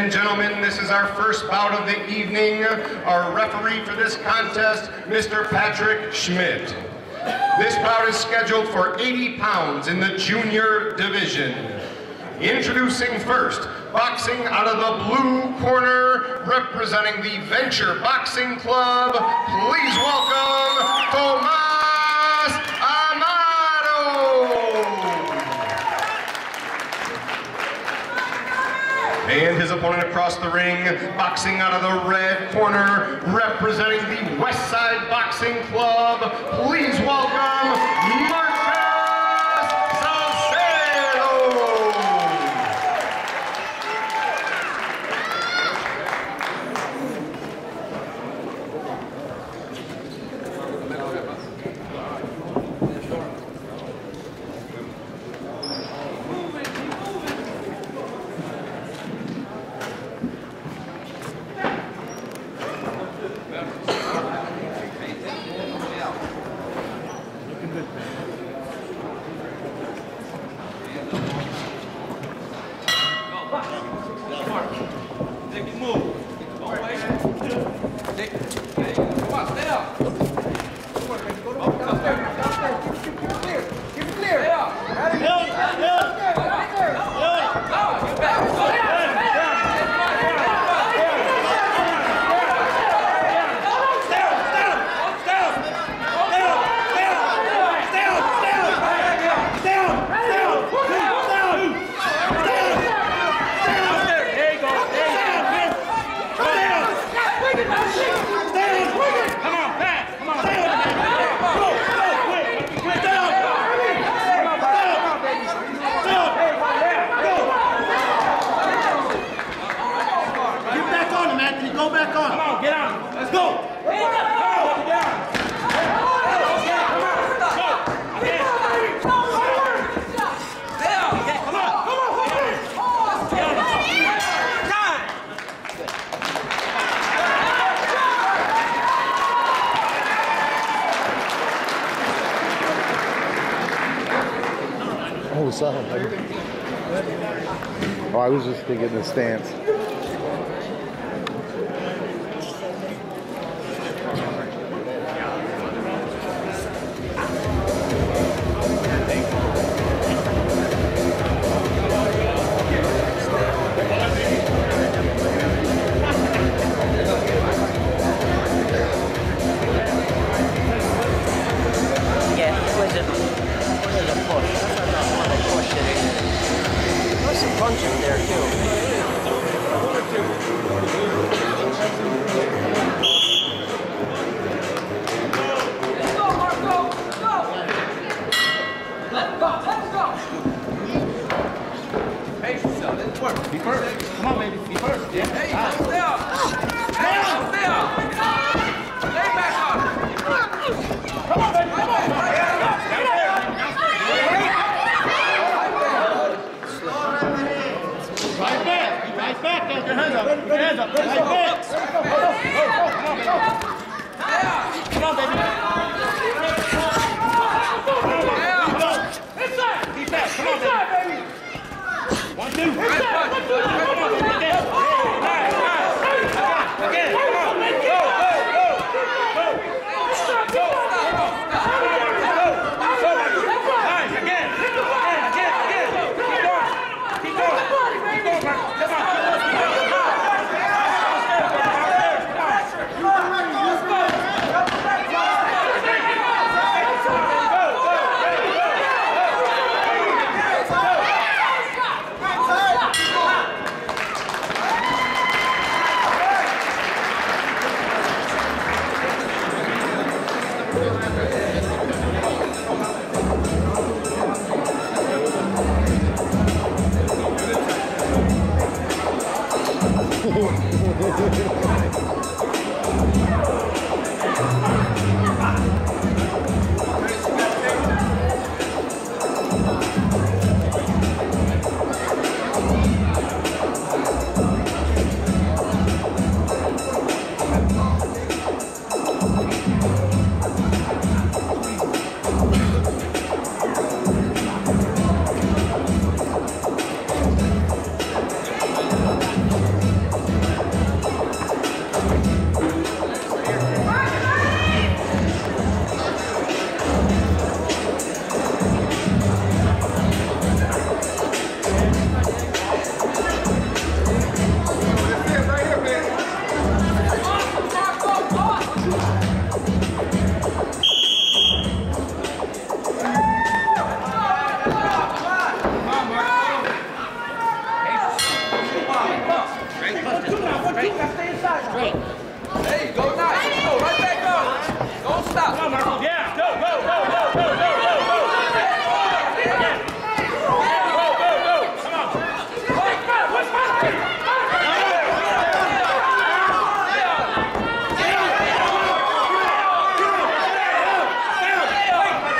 and gentlemen, this is our first bout of the evening. Our referee for this contest, Mr. Patrick Schmidt. This bout is scheduled for 80 pounds in the junior division. Introducing first, boxing out of the blue corner, representing the Venture Boxing Club, please welcome And his opponent across the ring, boxing out of the red corner, representing the West Side Boxing Club, please welcome Oh. I was just thinking the stance. On, baby.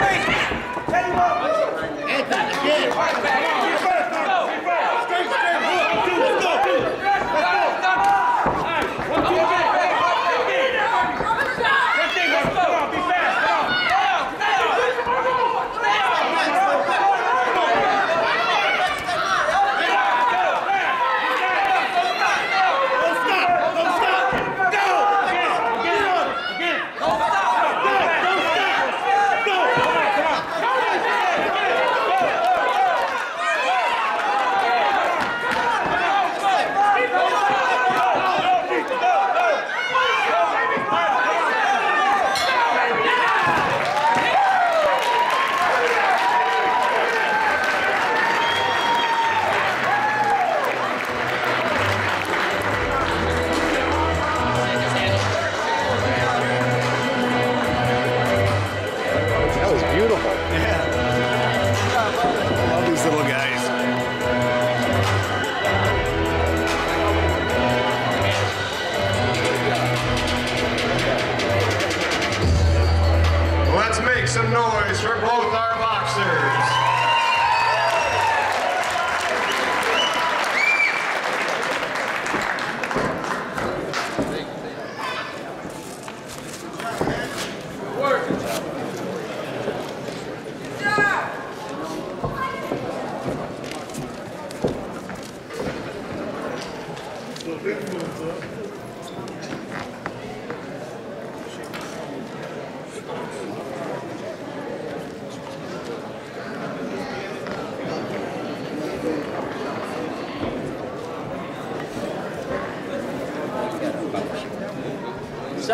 Anthony, again.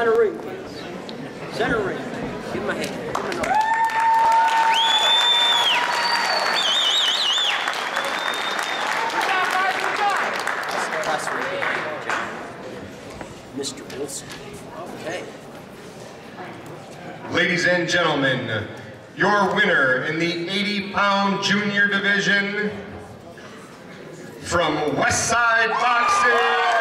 Center ring, please. Center ring. Give him a hand. Give him a right. Mr. Wilson. Okay. Ladies and gentlemen, your winner in the 80-pound junior division from Westside Boxing,